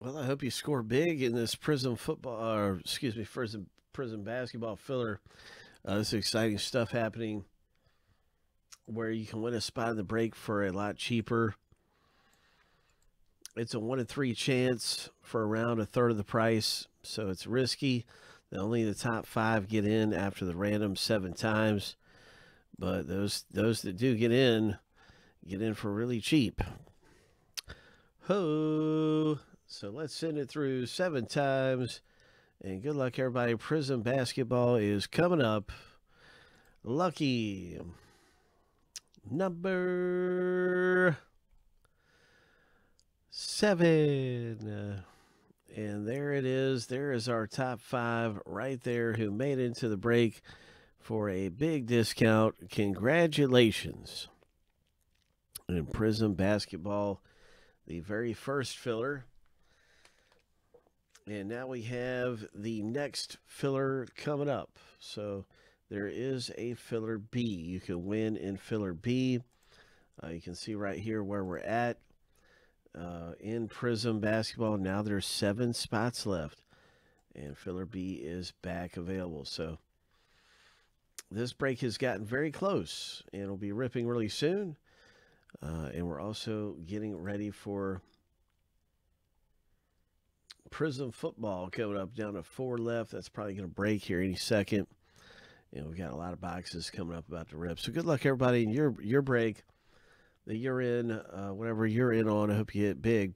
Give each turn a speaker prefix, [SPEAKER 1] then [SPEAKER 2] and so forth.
[SPEAKER 1] Well, I hope you score big in this Prizm football, or excuse me, Prizm Prizm basketball filler. Uh, this is exciting stuff happening where you can win a spot in the break for a lot cheaper. It's a one in three chance for around a third of the price, so it's risky. Only the top five get in after the random seven times, but those those that do get in get in for really cheap. Ho! So let's send it through seven times. And good luck, everybody. Prizm basketball is coming up. Lucky number seven. And there it is. There is our top five right there who made it into the break for a big discount. Congratulations. In Prizm Basketball, the very first filler. And now we have the next filler coming up. So there is a filler B. You can win in filler B. Uh, you can see right here where we're at uh, in Prizm Basketball. Now there's seven spots left, and filler B is back available. So this break has gotten very close, and will be ripping really soon. Uh, and we're also getting ready for Prizm football coming up down to four left. That's probably going to break here any second. And we've got a lot of boxes coming up about to rip. So good luck, everybody, in your your break that you're in, uh, whatever you're in on. I hope you hit big.